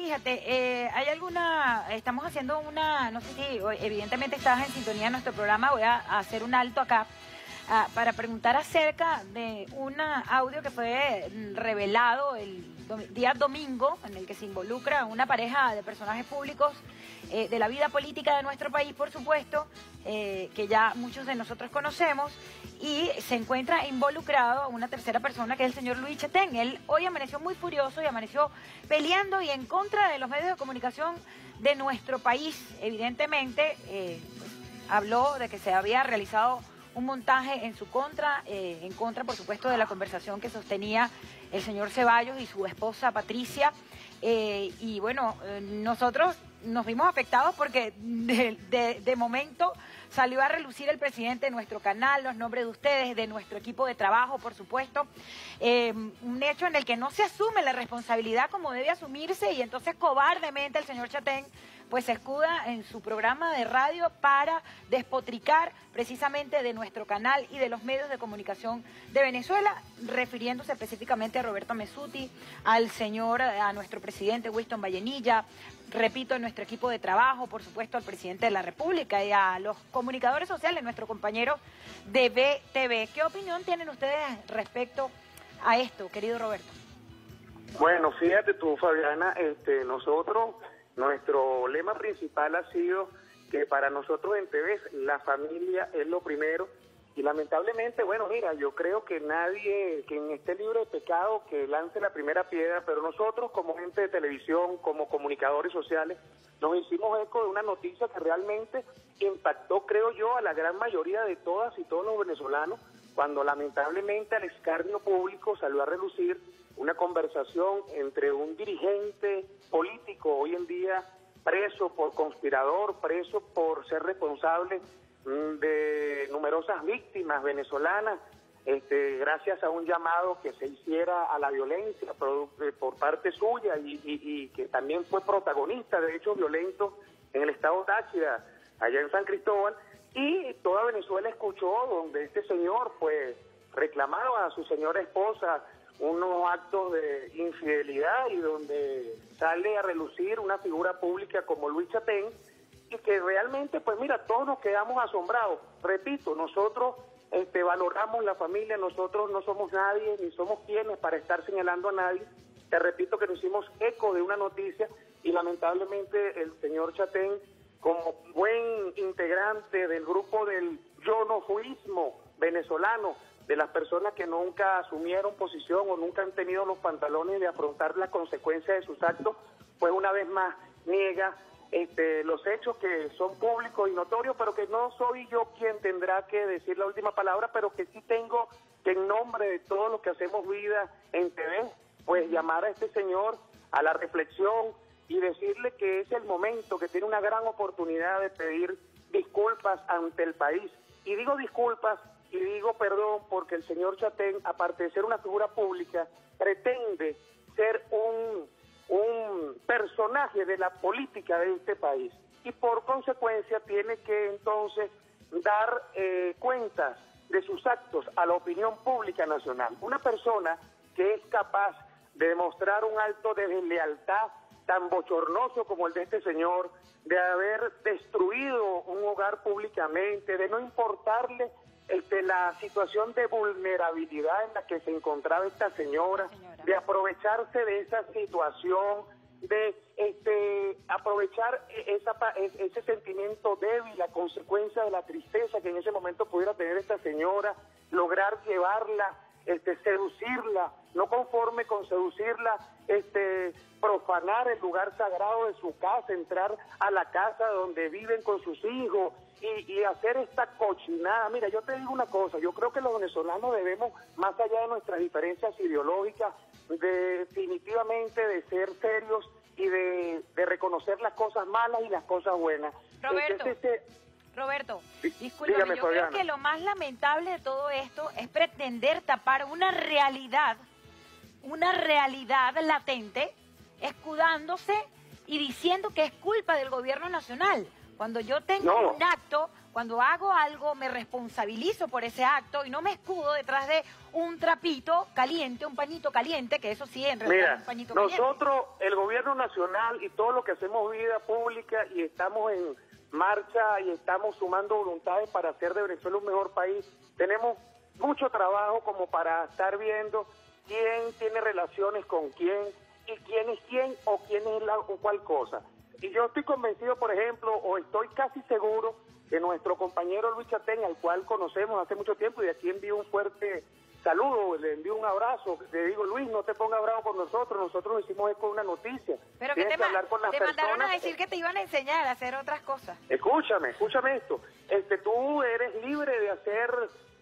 fíjate, eh, hay alguna, estamos haciendo una, no sé si evidentemente estás en sintonía de nuestro programa, voy a, hacer un alto acá ah, para preguntar acerca de un audio que fue revelado el día domingo en el que se involucra una pareja de personajes públicos eh, de la vida política de nuestro país, por supuesto, eh, que ya muchos de nosotros conocemos, y se encuentra involucrado una tercera persona que es el señor Luis Chetén. Él hoy amaneció muy furioso y amaneció peleando y en contra de los medios de comunicación de nuestro país. Evidentemente, eh, pues, habló de que se había realizado un montaje en su contra, en contra, por supuesto, de la conversación que sostenía el señor Ceballos y su esposa Patricia. y bueno, nosotros nos vimos afectados porque de, momento salió a relucir el presidente de nuestro canal, los nombres de ustedes, de nuestro equipo de trabajo, por supuesto. Eh, un hecho en el que no se asume la responsabilidad como debe asumirse y entonces cobardemente el señor Chatén pues se escuda en su programa de radio para despotricar precisamente de nuestro canal y de los medios de comunicación de Venezuela, refiriéndose específicamente a Roberto Mesuti, al señor, a nuestro presidente Winston Vallenilla, repito, a nuestro equipo de trabajo, por supuesto al presidente de la República y a los comunicadores sociales, nuestros compañeros de BTV. ¿Qué opinión tienen ustedes respecto a esto, querido Roberto? Bueno, fíjate tú, Fabiana, este, nosotros nuestro lema principal ha sido que para nosotros en TV la familia es lo primero y lamentablemente, bueno, mira, yo creo que nadie que en este libro de pecado que lance la primera piedra, pero nosotros como gente de televisión, como comunicadores sociales, nos hicimos eco de una noticia que realmente impactó, creo yo, a la gran mayoría de todas y todos los venezolanos, cuando lamentablemente al escarnio público salió a relucir una conversación entre un dirigente político hoy en día preso por conspirador, preso por ser responsable mm, de numerosas víctimas venezolanas, este, gracias a un llamado que se hiciera a la violencia por, eh, parte suya y, que también fue protagonista de hechos violentos en el estado Táchira, allá en San Cristóbal, y toda Venezuela escuchó donde este señor pues reclamaba a su señora esposa unos actos de infidelidad y donde sale a relucir una figura pública como Luis Chatén y que realmente, pues mira, todos nos quedamos asombrados. Repito, nosotros este, valoramos la familia, nosotros no somos nadie ni somos quienes para estar señalando a nadie. Te repito que nos hicimos eco de una noticia y lamentablemente el señor Chatén, como buen integrante del grupo del yo no fuismo venezolano, de las personas que nunca asumieron posición o nunca han tenido los pantalones de afrontar las consecuencias de sus actos, pues una vez más niega este, los hechos que son públicos y notorios, pero que no soy yo quien tendrá que decir la última palabra, pero que sí tengo que en nombre de todos los que hacemos vida en TV, pues llamar a este señor a la reflexión y decirle que es el momento, que tiene una gran oportunidad de pedir disculpas ante el país. Y digo disculpas y digo perdón porque el señor Chatén, aparte de ser una figura pública, pretende ser un, un personaje de la política de este país y por consecuencia tiene que entonces dar eh, cuentas de sus actos a la opinión pública nacional. Una persona que es capaz de demostrar un alto de deslealtad tan bochornoso como el de este señor, de haber destruido un hogar públicamente, de no importarle este, la situación de vulnerabilidad en la que se encontraba esta señora, de aprovecharse de esa situación, de este, aprovechar e, esa, e, ese sentimiento débil, la consecuencia de la tristeza que en ese momento pudiera tener esta señora, lograr llevarla, este, seducirla, no conforme con seducirla, este, profanar el lugar sagrado de su casa, entrar a la casa donde viven con sus hijos y, hacer esta cochinada. Mira, yo te digo una cosa, yo creo que los venezolanos debemos, más allá de nuestras diferencias ideológicas, definitivamente de ser serios y de, reconocer las cosas malas y las cosas buenas. Roberto. Roberto, discúlpame, yo creo que lo más lamentable de todo esto es pretender tapar una realidad, una realidad latente, escudándose y diciendo que es culpa del gobierno nacional. Cuando yo tengo un acto, cuando hago algo me responsabilizo por ese acto y no me escudo detrás de un trapito caliente, un pañito caliente, que eso sí en realidad Mira, es un pañito nosotros, el gobierno nacional y todo lo que hacemos vida pública y estamos en marcha y estamos sumando voluntades para hacer de Venezuela un mejor país, tenemos mucho trabajo como para estar viendo quién tiene relaciones con quién y quién es quién o quién es la o cual cosa. Y yo estoy convencido, por ejemplo, o estoy casi seguro que nuestro compañero Luis Chatén, al cual conocemos hace mucho tiempo, y de aquí envío un fuerte saludo, le envío un abrazo, le digo, Luis, no te pongas bravo con nosotros, nosotros hicimos esto una noticia. Pero que Tienes te, que hablar con las te mandaron a decir que te iban a enseñar a hacer otras cosas. Escúchame, escúchame esto. Este, tú eres libre de hacer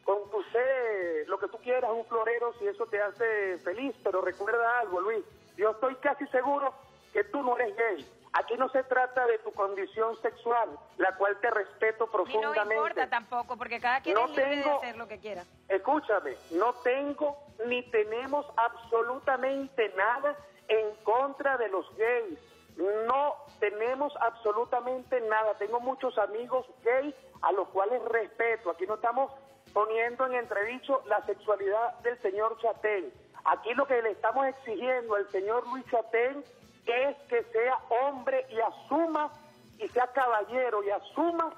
con tu sede lo que tú quieras, un florero, si eso te hace feliz, pero recuerda algo, Luis. Yo estoy casi seguro que tú no eres gay. Aquí no se trata de tu condición sexual, la cual te respeto Y no profundamente. importa tampoco, porque cada quien No es libre de tengo- hacer lo que quiera. Escúchame, no tengo ni tenemos absolutamente nada en contra de los gays. No tenemos absolutamente nada. Tengo muchos amigos gays a los cuales respeto. Aquí no estamos poniendo en entredicho la sexualidad del señor Chatén. Aquí lo que le estamos exigiendo al señor Luis Chatén es que sea hombre y asuma y sea caballero y asuma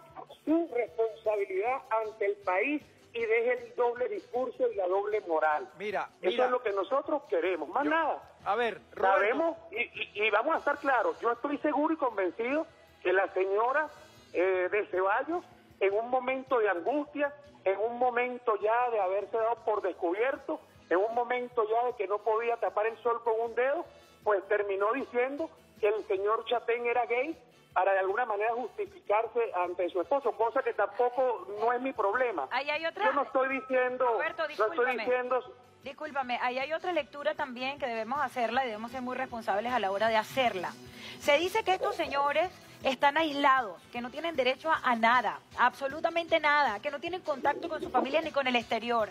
su responsabilidad ante el país y deje el doble discurso y la doble moral. Mira, Eso es lo que nosotros queremos, más Yo- nada. A ver, Roberto, Sabemos y, y- y vamos a estar claros, yo estoy seguro y convencido que la señora eh, de Ceballos, en un momento de angustia, en un momento ya de haberse dado por descubierto, en un momento ya de que no podía tapar el sol con un dedo, pues terminó diciendo que el señor Chatén era gay para de alguna manera justificarse ante su esposo, cosa que tampoco no es mi problema. Ahí hay otra- Yo no estoy diciendo, Roberto, no estoy diciendo Discúlpame, ahí hay otra lectura también que debemos hacerla y debemos ser muy responsables a la hora de hacerla. Se dice que estos señores están aislados, que no tienen derecho a, a nada, absolutamente nada, que no tienen contacto con su familia ni con el exterior.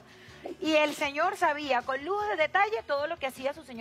Y el señor sabía con luz de detalle todo lo que hacía su señor.